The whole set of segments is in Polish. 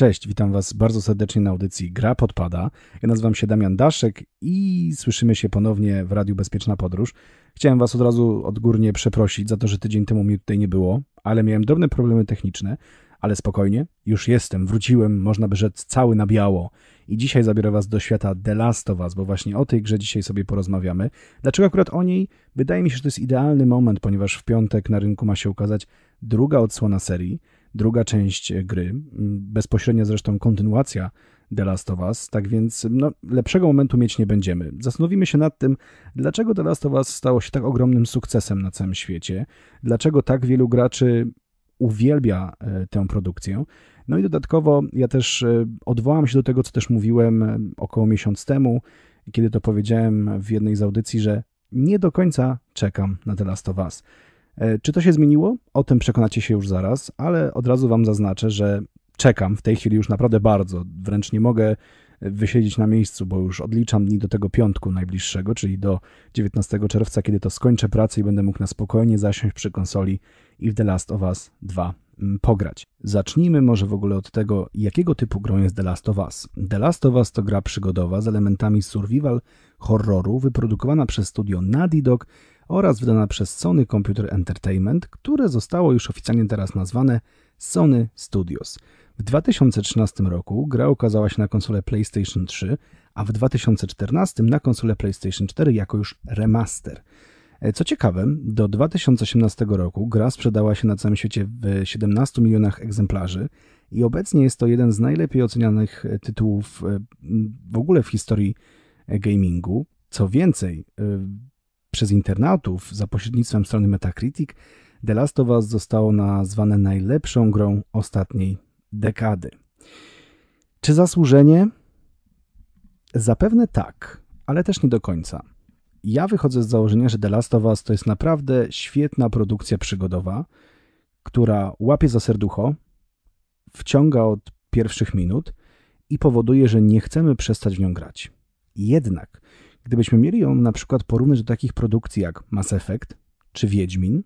Cześć, witam Was bardzo serdecznie na audycji Gra Podpada. Ja nazywam się Damian Daszek i słyszymy się ponownie w Radiu Bezpieczna Podróż. Chciałem Was od razu odgórnie przeprosić za to, że tydzień temu mnie tutaj nie było, ale miałem drobne problemy techniczne, ale spokojnie, już jestem, wróciłem, można by rzec cały na biało. I dzisiaj zabiorę Was do świata The Last of Us, bo właśnie o tej grze dzisiaj sobie porozmawiamy. Dlaczego akurat o niej? Wydaje mi się, że to jest idealny moment, ponieważ w piątek na rynku ma się ukazać druga odsłona serii druga część gry, bezpośrednia zresztą kontynuacja The Last of Us, tak więc no, lepszego momentu mieć nie będziemy. Zastanowimy się nad tym, dlaczego The Last of Us stało się tak ogromnym sukcesem na całym świecie, dlaczego tak wielu graczy uwielbia e, tę produkcję. No i dodatkowo ja też e, odwołam się do tego, co też mówiłem e, około miesiąc temu, kiedy to powiedziałem w jednej z audycji, że nie do końca czekam na The Last of Us. E, czy to się zmieniło? O tym przekonacie się już zaraz, ale od razu Wam zaznaczę, że czekam w tej chwili już naprawdę bardzo. Wręcz nie mogę wysiedzieć na miejscu, bo już odliczam dni do tego piątku najbliższego, czyli do 19 czerwca, kiedy to skończę pracę i będę mógł na spokojnie zasiąść przy konsoli i w The Last of Us 2 mm, pograć. Zacznijmy może w ogóle od tego, jakiego typu grą jest The Last of Us. The Last of Us to gra przygodowa z elementami survival horroru, wyprodukowana przez studio Naughty Dog oraz wydana przez Sony Computer Entertainment, które zostało już oficjalnie teraz nazwane Sony Studios. W 2013 roku gra ukazała się na konsolę PlayStation 3, a w 2014 na konsolę PlayStation 4 jako już remaster. E, co ciekawe, do 2018 roku gra sprzedała się na całym świecie w 17 milionach egzemplarzy i obecnie jest to jeden z najlepiej ocenianych e, tytułów e, w ogóle w historii gamingu. Co więcej, przez internautów za pośrednictwem strony Metacritic The Last of Us zostało nazwane najlepszą grą ostatniej dekady. Czy zasłużenie? Zapewne tak, ale też nie do końca. Ja wychodzę z założenia, że The Last of Us to jest naprawdę świetna produkcja przygodowa, która łapie za serducho, wciąga od pierwszych minut i powoduje, że nie chcemy przestać w nią grać. Jednak Gdybyśmy mieli ją na przykład porównać do takich produkcji jak Mass Effect czy Wiedźmin,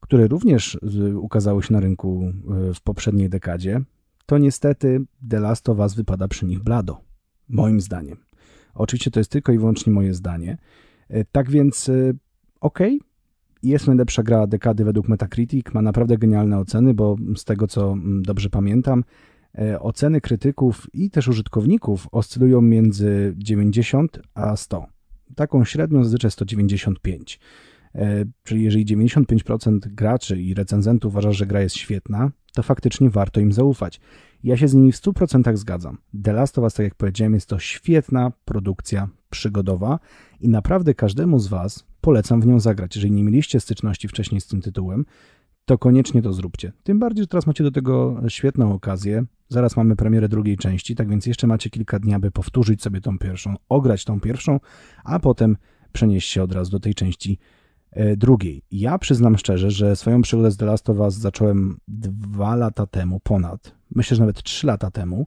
które również ukazały się na rynku e, w poprzedniej dekadzie, to niestety The Last of Us wypada przy nich blado. Moim zdaniem. Oczywiście to jest tylko i wyłącznie moje zdanie. E, tak więc, okej, okay, jest najlepsza gra dekady według Metacritic, ma naprawdę genialne oceny, bo z tego co mm, dobrze pamiętam, oceny krytyków i też użytkowników oscylują między 90 a 100. Taką średnią zazwyczaj 195. E, czyli jeżeli 95% graczy i recenzentów uważa, że gra jest świetna, to faktycznie warto im zaufać. Ja się z nimi w 100% zgadzam. The Last of Us, tak jak powiedziałem, jest to świetna produkcja przygodowa i naprawdę każdemu z Was polecam w nią zagrać. Jeżeli nie mieliście styczności wcześniej z tym tytułem, to koniecznie to zróbcie. Tym bardziej, że teraz macie do tego świetną okazję. Zaraz mamy premierę drugiej części, tak więc jeszcze macie kilka dni, aby powtórzyć sobie tą pierwszą, ograć tą pierwszą, a potem przenieść się od razu do tej części e, drugiej. Ja przyznam szczerze, że swoją przygodę z The Last of Us zacząłem dwa lata temu, ponad, myślę, że nawet trzy lata temu.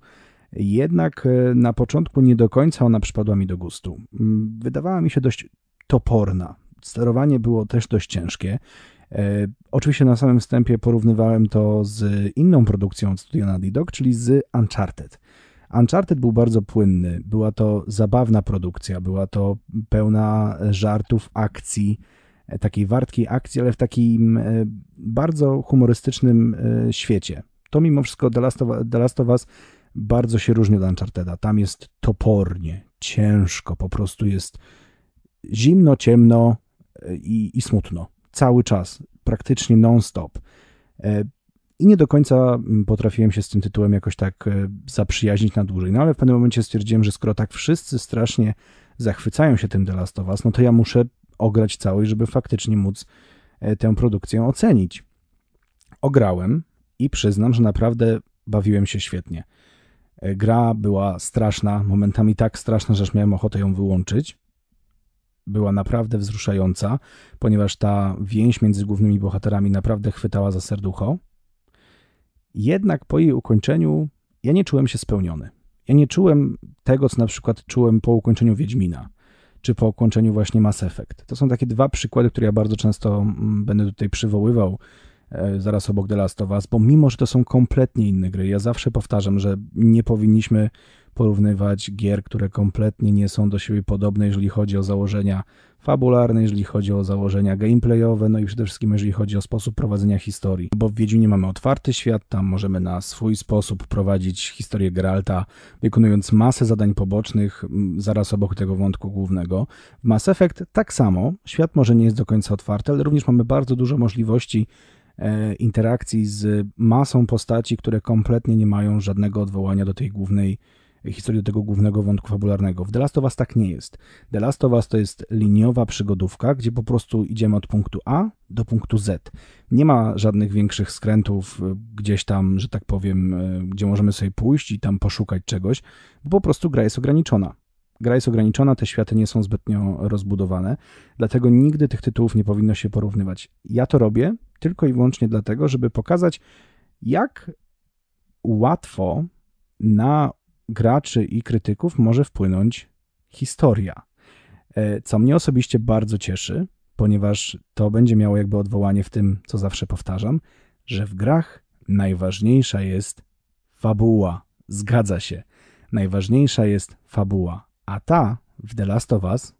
Jednak e, na początku nie do końca ona przypadła mi do gustu. Mm, wydawała mi się dość toporna. Sterowanie było też dość ciężkie. E, oczywiście na samym wstępie porównywałem to z inną produkcją od studia Naughty Dog, czyli z Uncharted. Uncharted był bardzo płynny, była to zabawna produkcja, była to pełna żartów, akcji, e, takiej wartkiej akcji, ale w takim e, bardzo humorystycznym świecie. To mimo wszystko The Last of, The Last of Us bardzo się różni od Uncharteda. Tam jest topornie, ciężko, po prostu jest zimno, ciemno i, i smutno cały czas, praktycznie non-stop. E, I nie do końca mm, potrafiłem się z tym tytułem jakoś tak e, zaprzyjaźnić na dłużej. No ale w pewnym momencie stwierdziłem, że skoro tak wszyscy strasznie zachwycają się tym The Last of Us, no to ja muszę ograć całość, żeby faktycznie móc e, tę produkcję ocenić. Ograłem i przyznam, że naprawdę bawiłem się świetnie. Gra była straszna, momentami tak straszna, że aż miałem ochotę ją wyłączyć była naprawdę wzruszająca, ponieważ ta więź między głównymi bohaterami naprawdę chwytała za serducho. Jednak po jej ukończeniu ja nie czułem się spełniony. Ja nie czułem tego, co na przykład czułem po ukończeniu Wiedźmina, czy po ukończeniu właśnie Mass Effect. To są takie dwa przykłady, które ja bardzo często mm, będę tutaj przywoływał e, zaraz obok The Last of Us, bo mimo, że to są kompletnie inne gry, ja zawsze powtarzam, że nie powinniśmy porównywać gier, które kompletnie nie są do siebie podobne, jeżeli chodzi o założenia fabularne, jeżeli chodzi o założenia gameplayowe, no i przede wszystkim jeżeli chodzi o sposób prowadzenia historii. Bo w Wiedźminie mamy otwarty świat, tam możemy na swój sposób prowadzić historię Geralta, wykonując masę zadań pobocznych zaraz obok tego wątku głównego. W Mass Effect tak samo, świat może nie jest do końca otwarty, ale również mamy bardzo dużo możliwości e, interakcji z masą postaci, które kompletnie nie mają żadnego odwołania do tej głównej historii do tego głównego wątku fabularnego. W The Last of Us tak nie jest. The Last of Us to jest liniowa przygodówka, gdzie po prostu idziemy od punktu A do punktu Z. Nie ma żadnych większych skrętów e, gdzieś tam, że tak powiem, e, gdzie możemy sobie pójść i tam poszukać czegoś, bo po prostu gra jest ograniczona. Gra jest ograniczona, te światy nie są zbytnio rozbudowane, dlatego nigdy tych tytułów nie powinno się porównywać. Ja to robię tylko i wyłącznie dlatego, żeby pokazać, jak łatwo na graczy i krytyków może wpłynąć historia. E, co mnie osobiście bardzo cieszy, ponieważ to będzie miało jakby odwołanie w tym, co zawsze powtarzam, że w grach najważniejsza jest fabuła. Zgadza się. Najważniejsza jest fabuła, a ta w The Last of Us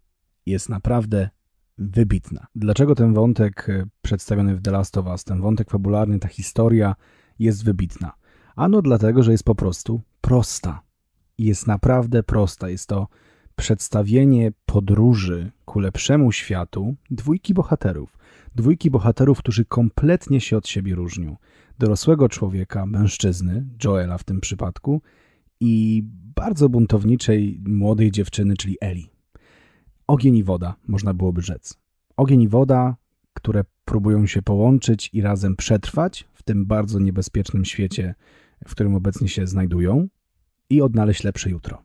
jest naprawdę wybitna. Dlaczego ten wątek e, przedstawiony w The Last of Us, ten wątek fabularny, ta historia jest wybitna? Ano dlatego, że jest po prostu prosta jest naprawdę prosta. Jest to przedstawienie podróży ku lepszemu światu dwójki bohaterów. Dwójki bohaterów, którzy kompletnie się od siebie różnią. Dorosłego człowieka, mężczyzny, Joela w tym przypadku, i bardzo buntowniczej młodej dziewczyny, czyli Eli. Ogień i woda, można byłoby rzec. Ogień i woda, które próbują się połączyć i razem przetrwać w tym bardzo niebezpiecznym świecie, w którym obecnie się znajdują i odnaleźć lepsze jutro.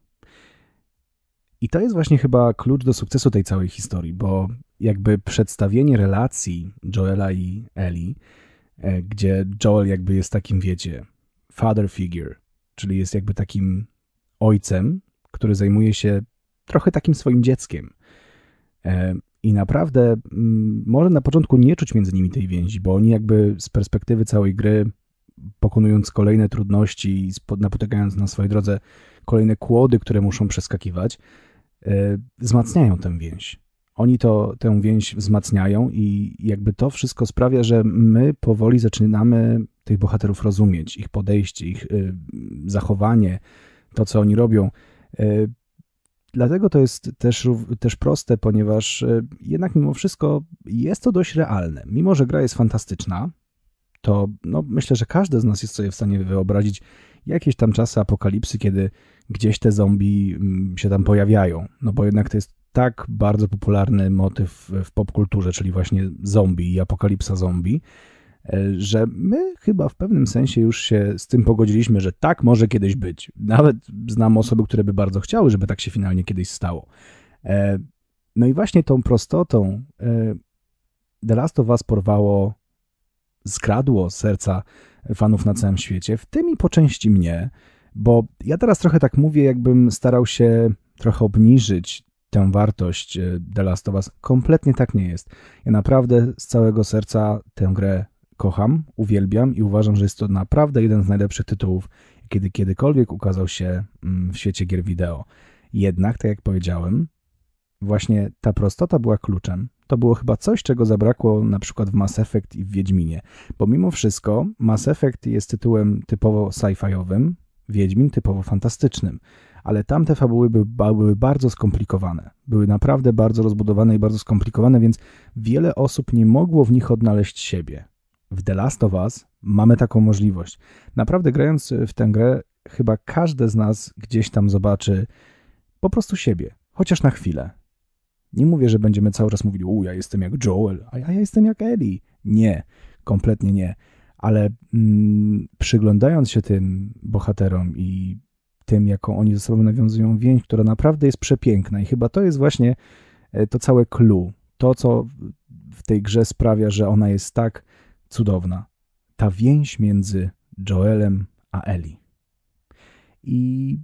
I to jest właśnie chyba klucz do sukcesu tej całej historii, bo jakby przedstawienie relacji Joela i Ellie, gdzie Joel jakby jest takim, wiecie, father figure, czyli jest jakby takim ojcem, który zajmuje się trochę takim swoim dzieckiem. E, I naprawdę mm, może na początku nie czuć między nimi tej więzi, bo oni jakby z perspektywy całej gry pokonując kolejne trudności i napotykając na swojej drodze kolejne kłody, które muszą przeskakiwać, e, wzmacniają tę więź. Oni to, tę więź wzmacniają i jakby to wszystko sprawia, że my powoli zaczynamy tych bohaterów rozumieć, ich podejście, ich e, zachowanie, to co oni robią. E, dlatego to jest też, też proste, ponieważ jednak mimo wszystko jest to dość realne. Mimo, że gra jest fantastyczna, to no, myślę, że każdy z nas jest sobie w stanie wyobrazić jakieś tam czasy apokalipsy, kiedy gdzieś te zombie mm, się tam pojawiają. No bo jednak to jest tak bardzo popularny motyw w popkulturze, czyli właśnie zombie i apokalipsa zombie, e, że my chyba w pewnym sensie już się z tym pogodziliśmy, że tak może kiedyś być. Nawet znam osoby, które by bardzo chciały, żeby tak się finalnie kiedyś stało. E, no i właśnie tą prostotą e, The Last of Us porwało skradło serca fanów na całym świecie, w tym i po części mnie, bo ja teraz trochę tak mówię, jakbym starał się trochę obniżyć tę wartość e, The Last of Us. Kompletnie tak nie jest. Ja naprawdę z całego serca tę grę kocham, uwielbiam i uważam, że jest to naprawdę jeden z najlepszych tytułów, kiedy kiedykolwiek ukazał się mm, w świecie gier wideo. Jednak, tak jak powiedziałem, właśnie ta prostota była kluczem to było chyba coś, czego zabrakło na przykład w Mass Effect i w Wiedźminie. Bo mimo wszystko Mass Effect jest tytułem typowo sci-fiowym, Wiedźmin typowo fantastycznym. Ale tamte fabuły były, były bardzo skomplikowane. Były naprawdę bardzo rozbudowane i bardzo skomplikowane, więc wiele osób nie mogło w nich odnaleźć siebie. W The Last of Us mamy taką możliwość. Naprawdę grając w tę grę, chyba każdy z nas gdzieś tam zobaczy po prostu siebie, chociaż na chwilę. Nie mówię, że będziemy cały czas mówić, u, ja jestem jak Joel, a ja jestem jak Ellie. Nie, kompletnie nie. Ale mm, przyglądając się tym bohaterom i tym, jaką oni ze sobą nawiązują więź, która naprawdę jest przepiękna i chyba to jest właśnie e, to całe clue. To, co w tej grze sprawia, że ona jest tak cudowna. Ta więź między Joelem a Ellie. I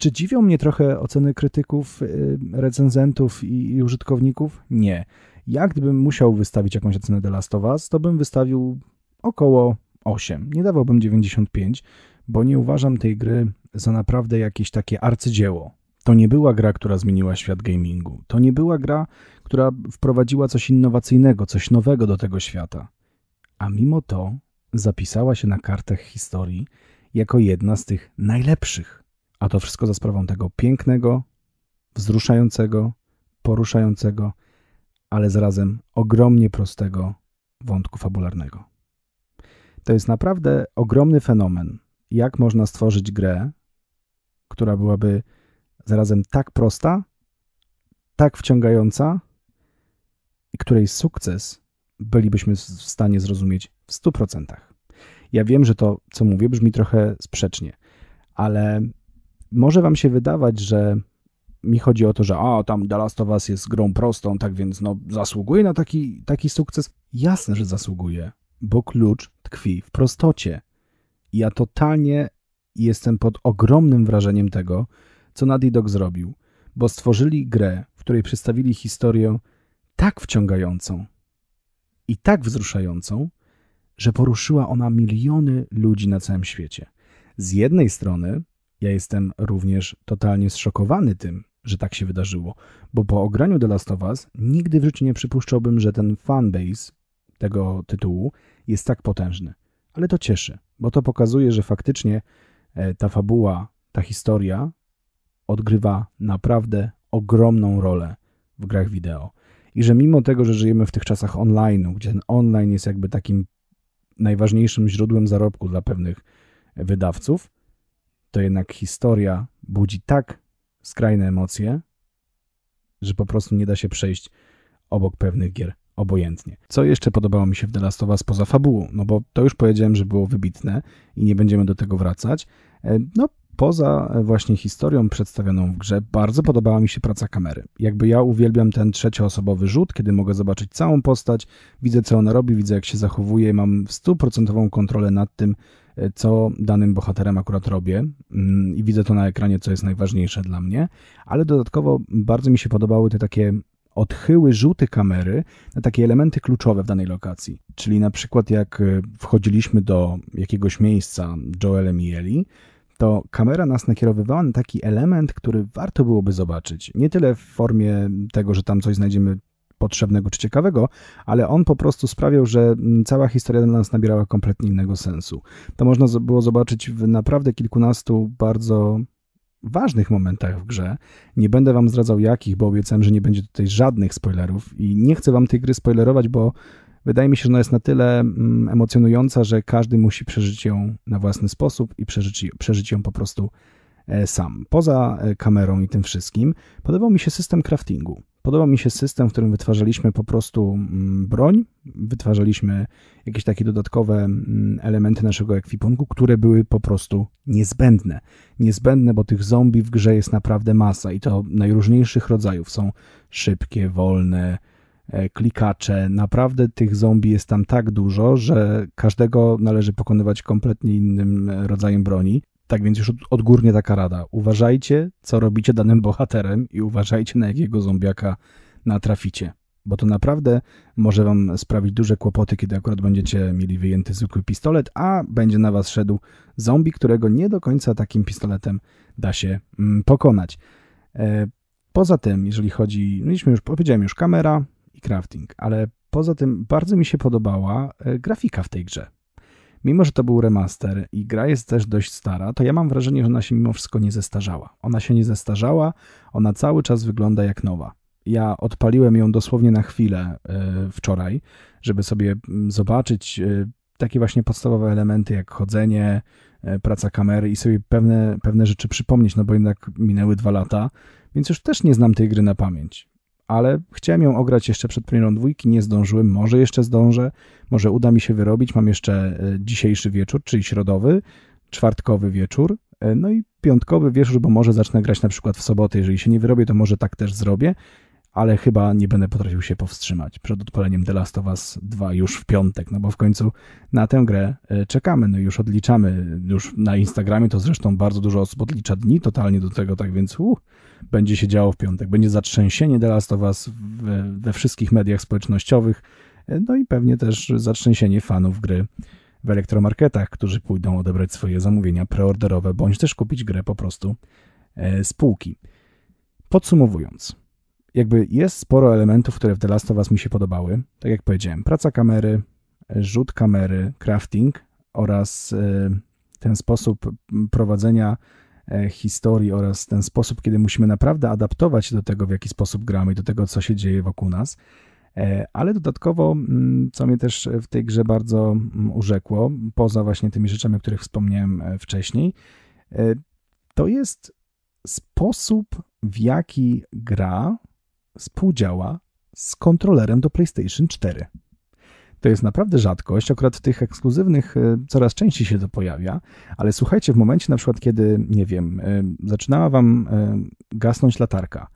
czy dziwią mnie trochę oceny krytyków, y, recenzentów i użytkowników? Nie. Jak gdybym musiał wystawić jakąś ocenę The Last of Us, to bym wystawił około 8. Nie dawałbym 95, bo nie uważam tej gry za naprawdę jakieś takie arcydzieło. To nie była gra, która zmieniła świat gamingu. To nie była gra, która wprowadziła coś innowacyjnego, coś nowego do tego świata. A mimo to zapisała się na kartach historii jako jedna z tych najlepszych. A to wszystko za sprawą tego pięknego, wzruszającego, poruszającego, ale zarazem ogromnie prostego wątku fabularnego. To jest naprawdę ogromny fenomen, jak można stworzyć grę, która byłaby zarazem tak prosta, tak wciągająca i której sukces bylibyśmy w stanie zrozumieć w 100%. Ja wiem, że to, co mówię, brzmi trochę sprzecznie, ale może wam się wydawać, że mi chodzi o to, że a, tam The Last of Us jest grą prostą, tak więc no, zasługuje na taki, taki sukces. Jasne, że zasługuje, bo klucz tkwi w prostocie. Ja totalnie jestem pod ogromnym wrażeniem tego, co Naughty Dog zrobił, bo stworzyli grę, w której przedstawili historię tak wciągającą i tak wzruszającą, że poruszyła ona miliony ludzi na całym świecie. Z jednej strony ja jestem również totalnie zszokowany tym, że tak się wydarzyło, bo po ograniu The Last of Us nigdy w życiu nie przypuszczałbym, że ten fanbase tego tytułu jest tak potężny. Ale to cieszy, bo to pokazuje, że faktycznie e, ta fabuła, ta historia odgrywa naprawdę ogromną rolę w grach wideo. I że mimo tego, że żyjemy w tych czasach online'u, gdzie ten online jest jakby takim najważniejszym źródłem zarobku dla pewnych wydawców, to jednak historia budzi tak skrajne emocje, że po prostu nie da się przejść obok pewnych gier obojętnie. Co jeszcze podobało mi się w The Last of Us poza fabułą? No bo to już powiedziałem, że było wybitne i nie będziemy do tego wracać. E, no poza właśnie historią przedstawioną w grze, bardzo podobała mi się praca kamery. Jakby ja uwielbiam ten trzecioosobowy rzut, kiedy mogę zobaczyć całą postać, widzę co ona robi, widzę jak się zachowuje, mam stuprocentową kontrolę nad tym, e, co danym bohaterem akurat robię mm, i widzę to na ekranie, co jest najważniejsze dla mnie, ale dodatkowo bardzo mi się podobały te takie odchyły rzuty kamery na takie elementy kluczowe w danej lokacji. Czyli na przykład jak e, wchodziliśmy do jakiegoś miejsca Joelem i Eli, to kamera nas nakierowywała na taki element, który warto byłoby zobaczyć. Nie tyle w formie tego, że tam coś znajdziemy potrzebnego czy ciekawego, ale on po prostu sprawiał, że cała historia dla nas nabierała kompletnie innego sensu. To można było zobaczyć w naprawdę kilkunastu bardzo ważnych momentach w grze. Nie będę wam zdradzał jakich, bo obiecałem, że nie będzie tutaj żadnych spoilerów i nie chcę wam tej gry spoilerować, bo wydaje mi się, że ona jest na tyle mm, emocjonująca, że każdy musi przeżyć ją na własny sposób i przeżyć, przeżyć ją po prostu e, sam. Poza e, kamerą i tym wszystkim, podobał mi się system craftingu. Podobał mi się system, w którym wytwarzaliśmy po prostu mm, broń, wytwarzaliśmy jakieś takie dodatkowe mm, elementy naszego ekwipunku, które były po prostu niezbędne. Niezbędne, bo tych zombie w grze jest naprawdę masa i to najróżniejszych rodzajów. Są szybkie, wolne, E, klikacze. Naprawdę tych zombie jest tam tak dużo, że każdego należy pokonywać kompletnie innym rodzajem broni. Tak więc już odgórnie taka rada. Uważajcie, co robicie danym bohaterem i uważajcie, na jakiego zombiaka natraficie. Bo to naprawdę może wam sprawić duże kłopoty, kiedy akurat będziecie mieli wyjęty zwykły pistolet, a będzie na was szedł zombie, którego nie do końca takim pistoletem da się mm, pokonać. E, poza tym, jeżeli chodzi, mieliśmy już, powiedziałem już, kamera, i crafting, ale poza tym bardzo mi się podobała e, grafika w tej grze. Mimo, że to był remaster i gra jest też dość stara, to ja mam wrażenie, że ona się mimo wszystko nie zestarzała. Ona się nie zestarzała, ona cały czas wygląda jak nowa. Ja odpaliłem ją dosłownie na chwilę y, wczoraj, żeby sobie zobaczyć y, takie właśnie podstawowe elementy jak chodzenie, y, praca kamery i sobie pewne, pewne rzeczy przypomnieć, no bo jednak minęły dwa lata, więc już też nie znam tej gry na pamięć ale chciałem ją ograć jeszcze przed premierą dwójki, nie zdążyłem, może jeszcze zdążę, może uda mi się wyrobić, mam jeszcze e, dzisiejszy wieczór, czyli środowy, czwartkowy wieczór, e, no i piątkowy wieczór, bo może zacznę grać na przykład w sobotę, jeżeli się nie wyrobię, to może tak też zrobię, ale chyba nie będę potrafił się powstrzymać. Przed odpaleniem The Last of Us 2 już w piątek, no bo w końcu na tę grę e, czekamy, no już odliczamy, już na Instagramie to zresztą bardzo dużo osób odlicza dni totalnie do tego, tak więc uh, będzie się działo w piątek, będzie zatrzęsienie The Last of Us we, we wszystkich mediach społecznościowych, No i pewnie też zatrzęsienie fanów gry w elektromarketach, którzy pójdą odebrać swoje zamówienia preorderowe, bądź też kupić grę po prostu e, z półki. Podsumowując, jakby jest sporo elementów, które w The Last of Us mi się podobały. Tak jak powiedziałem, praca kamery, rzut kamery, crafting oraz e, ten sposób prowadzenia e, historii oraz ten sposób, kiedy musimy naprawdę adaptować się do tego, w jaki sposób gramy i do tego, co się dzieje wokół nas. E, ale dodatkowo, mm, co mnie też w tej grze bardzo mm, urzekło, poza właśnie tymi rzeczami, o których wspomniałem wcześniej, to jest sposób, w jaki gra współdziała z kontrolerem do PlayStation 4. To jest naprawdę rzadkość, akurat w tych ekskluzywnych e, coraz częściej się to pojawia, ale słuchajcie, w momencie na przykład, kiedy, nie wiem, e, zaczynała wam e, gasnąć latarka,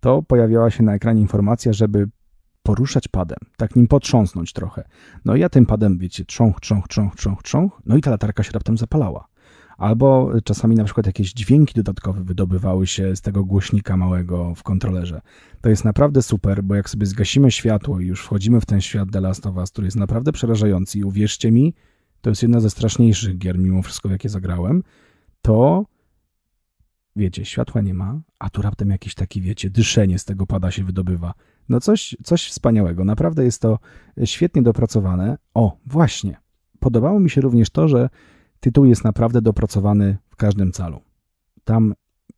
to pojawiała się na ekranie informacja, żeby poruszać padem, tak nim potrząsnąć trochę. No i ja tym padem, wiecie, trząch, trząch, trząch, trząch, trząch, no i ta latarka się raptem zapalała albo czasami na przykład jakieś dźwięki dodatkowe wydobywały się z tego głośnika małego w kontrolerze. To jest naprawdę super, bo jak sobie zgasimy światło i już wchodzimy w ten świat The Last of Us, który jest naprawdę przerażający i uwierzcie mi, to jest jedna ze straszniejszych gier mimo wszystko, jakie zagrałem, to wiecie, światła nie ma, a tu raptem jakieś takie, wiecie, dyszenie z tego pada się wydobywa. No coś, coś wspaniałego. Naprawdę jest to świetnie dopracowane. O, właśnie. Podobało mi się również to, że Tytuł jest naprawdę dopracowany w każdym calu. Tam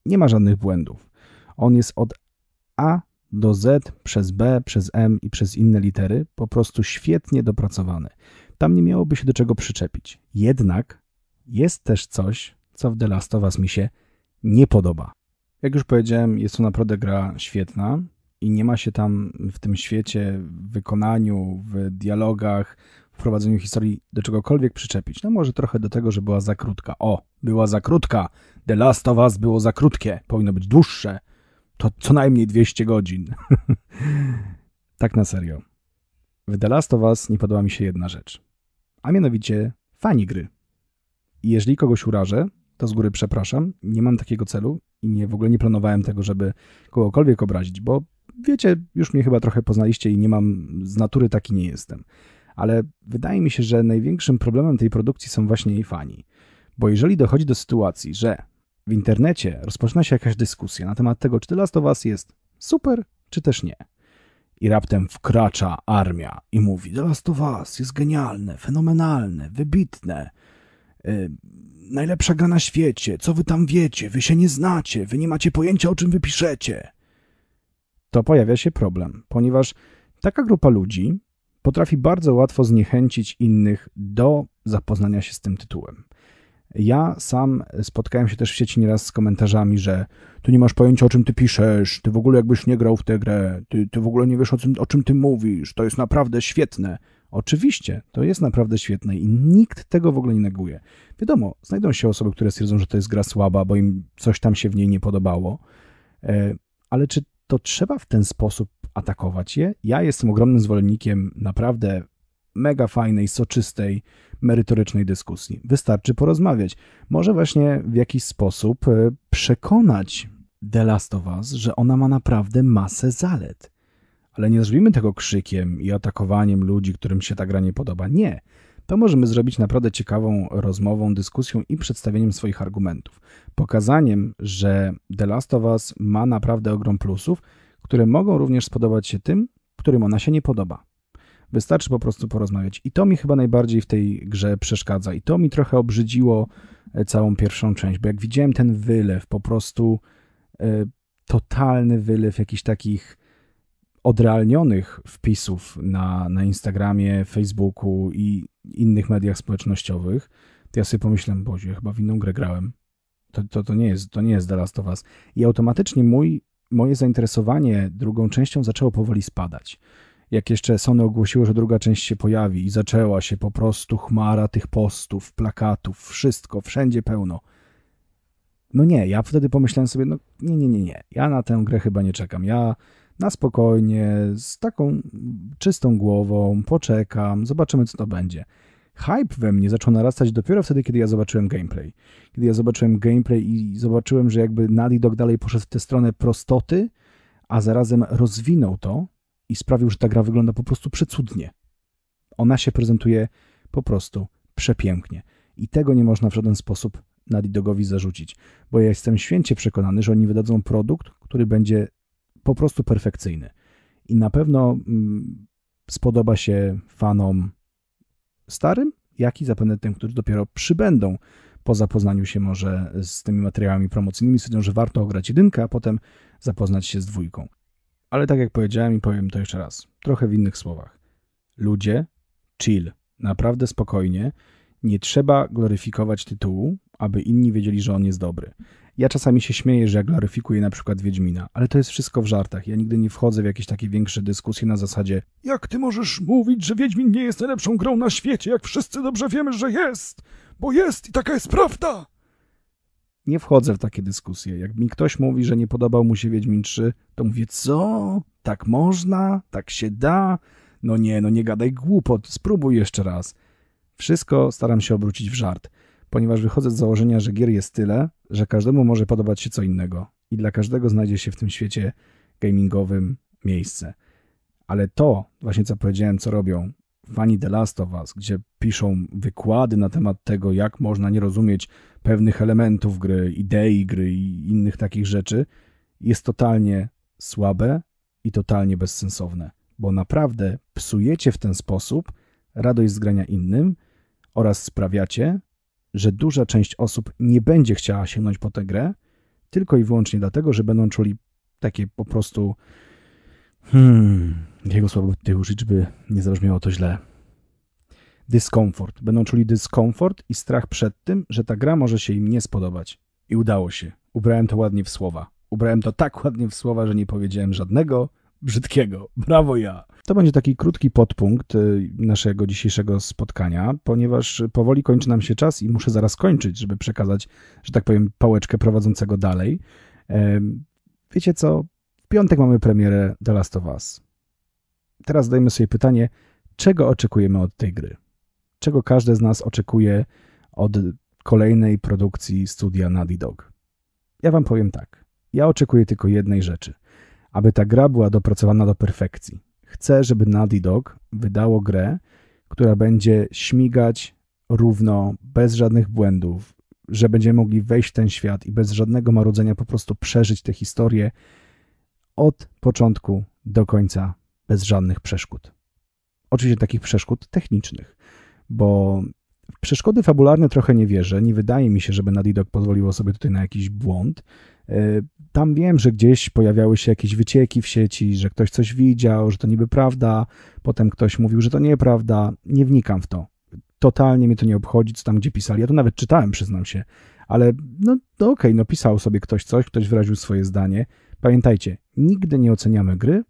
nie ma żadnych błędów. On jest od A do Z przez B, przez M i przez inne litery po prostu świetnie dopracowany. Tam nie miałoby się do czego przyczepić. Jednak jest też coś, co w The Last of Us mi się nie podoba. Jak już powiedziałem, jest to naprawdę gra świetna i nie ma się tam w tym świecie, w wykonaniu, w dialogach, w prowadzeniu historii do czegokolwiek przyczepić. No może trochę do tego, że była za krótka. O, była za krótka. The Last of Us było za krótkie. Powinno być dłuższe. To co najmniej 200 godzin. tak na serio. W The Last of Us nie podoba mi się jedna rzecz. A mianowicie fani gry. I jeżeli kogoś urażę, to z góry przepraszam. Nie mam takiego celu i nie, w ogóle nie planowałem tego, żeby kogokolwiek obrazić, bo wiecie, już mnie chyba trochę poznaliście i nie mam, z natury taki nie jestem ale wydaje mi się, że największym problemem tej produkcji są właśnie jej fani. Bo jeżeli dochodzi do sytuacji, że w internecie rozpoczyna się jakaś dyskusja na temat tego, czy The Last of Us jest super, czy też nie, i raptem wkracza armia i mówi: The Last of Us jest genialne, fenomenalne, wybitne, yy, najlepsza gra na świecie, co wy tam wiecie, wy się nie znacie, wy nie macie pojęcia, o czym wy piszecie. To pojawia się problem, ponieważ taka grupa ludzi potrafi bardzo łatwo zniechęcić innych do zapoznania się z tym tytułem. Ja sam spotkałem się też w sieci nieraz z komentarzami, że ty nie masz pojęcia o czym ty piszesz, ty w ogóle jakbyś nie grał w tę grę, ty, ty w ogóle nie wiesz o, o czym ty mówisz, to jest naprawdę świetne. Oczywiście, to jest naprawdę świetne i nikt tego w ogóle nie neguje. Wiadomo, znajdą się osoby, które stwierdzą, że to jest gra słaba, bo im coś tam się w niej nie podobało, e, ale czy to trzeba w ten sposób atakować je. Ja jestem ogromnym zwolennikiem naprawdę mega fajnej, soczystej, merytorycznej dyskusji. Wystarczy porozmawiać. Może właśnie w jakiś sposób e, przekonać The Last of Us, że ona ma naprawdę masę zalet. Ale nie zrobimy tego krzykiem i atakowaniem ludzi, którym się ta gra nie podoba. Nie. To możemy zrobić naprawdę ciekawą rozmową, dyskusją i przedstawieniem swoich argumentów. Pokazaniem, że The Last of Us ma naprawdę ogrom plusów, które mogą również spodobać się tym, którym ona się nie podoba. Wystarczy po prostu porozmawiać. I to mi chyba najbardziej w tej grze przeszkadza. I to mi trochę obrzydziło e, całą pierwszą część, bo jak widziałem ten wylew, po prostu y, totalny wylew jakichś takich odrealnionych wpisów na, na Instagramie, Facebooku i innych mediach społecznościowych, to ja sobie pomyślałem, ja chyba w inną grę grałem. To, to, to, nie jest, to nie jest The Last of Us. I automatycznie mój moje zainteresowanie drugą częścią zaczęło powoli spadać. Jak jeszcze Sony ogłosiło, że druga część się pojawi i zaczęła się po prostu chmara tych postów, plakatów, wszystko, wszędzie pełno. No nie, ja wtedy pomyślałem sobie, no nie, nie, nie, nie, ja na tę grę chyba nie czekam. Ja na spokojnie, z taką czystą głową, poczekam, zobaczymy co to będzie hype we mnie zaczął narastać dopiero wtedy, kiedy ja zobaczyłem gameplay. Kiedy ja zobaczyłem gameplay i zobaczyłem, że jakby Naughty Dog dalej poszedł w tę stronę prostoty, a zarazem rozwinął to i sprawił, że ta gra wygląda po prostu przecudnie. Ona się prezentuje po prostu przepięknie. I tego nie można w żaden sposób Nadidogowi zarzucić, bo ja jestem święcie przekonany, że oni wydadzą produkt, który będzie po prostu perfekcyjny. I na pewno mm, spodoba się fanom starym, jak i zapewne tym, którzy dopiero przybędą po zapoznaniu się może z tymi materiałami promocyjnymi, stwierdzą, że warto ograć jedynkę, a potem zapoznać się z dwójką. Ale tak jak powiedziałem i powiem to jeszcze raz, trochę w innych słowach. Ludzie, chill, naprawdę spokojnie, nie trzeba gloryfikować tytułu, aby inni wiedzieli, że on jest dobry. Ja czasami się śmieję, że ja gloryfikuję na przykład Wiedźmina, ale to jest wszystko w żartach. Ja nigdy nie wchodzę w jakieś takie większe dyskusje na zasadzie Jak ty możesz mówić, że Wiedźmin nie jest najlepszą grą na świecie, jak wszyscy dobrze wiemy, że jest? Bo jest i taka jest prawda! nie wchodzę w takie dyskusje. Jak mi ktoś mówi, że nie podobał mu się Wiedźmin 3, to mówię, co? Tak można? Tak się da? No nie, no nie gadaj głupot, spróbuj jeszcze raz. Wszystko staram się obrócić w żart, ponieważ wychodzę z założenia, że gier jest tyle, że każdemu może podobać się co innego i dla każdego znajdzie się w tym świecie gamingowym miejsce. Ale to, właśnie co powiedziałem, co robią fani The Last of Us, gdzie piszą wykłady na temat tego, jak można nie rozumieć pewnych elementów gry, idei gry i innych takich rzeczy, jest totalnie słabe i totalnie bezsensowne, bo naprawdę psujecie w ten sposób radość z grania innym oraz sprawiacie, że duża część osób nie będzie chciała sięgnąć po tę grę, tylko i wyłącznie dlatego, że będą czuli takie po prostu hmm, jakiego słowa by użyć, żeby nie zabrzmiało to źle. Dyskomfort. Będą czuli dyskomfort i strach przed tym, że ta gra może się im nie spodobać. I udało się. Ubrałem to ładnie w słowa. Ubrałem to tak ładnie w słowa, że nie powiedziałem żadnego brzydkiego. Brawo ja! To będzie taki krótki podpunkt y, naszego dzisiejszego spotkania, ponieważ powoli kończy nam się czas i muszę zaraz kończyć, żeby przekazać, że tak powiem, pałeczkę prowadzącego dalej. Wiecie co? W piątek mamy premierę The Last of Us. Teraz zadajmy sobie pytanie, czego oczekujemy od tej gry? Czego każdy z nas oczekuje od kolejnej produkcji studia Naughty Dog? Ja wam powiem tak. Ja oczekuję tylko jednej rzeczy. Aby ta gra była dopracowana do perfekcji. Chcę, żeby Naughty Dog wydało grę, która będzie śmigać równo, bez żadnych błędów, że będziemy mogli wejść w ten świat i bez żadnego marudzenia po prostu przeżyć tę historię od początku do końca bez żadnych przeszkód. Oczywiście takich przeszkód technicznych, bo w przeszkody fabularne trochę nie wierzę. Nie wydaje mi się, żeby Nadidok pozwoliło sobie tutaj na jakiś błąd. E, tam wiem, że gdzieś pojawiały się jakieś wycieki w sieci, że ktoś coś widział, że to niby prawda, potem ktoś mówił, że to nieprawda. Nie wnikam w to. Totalnie mnie to nie obchodzi, co tam gdzie pisali. Ja to nawet czytałem, przyznam się. Ale no, no okej, okay, no pisał sobie ktoś coś, ktoś wyraził swoje zdanie. Pamiętajcie, nigdy nie oceniamy gry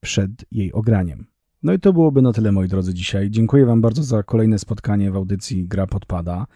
przed jej ograniem. No i to byłoby na tyle, moi drodzy, dzisiaj. Dziękuję Wam bardzo za kolejne spotkanie w audycji Gra Podpada.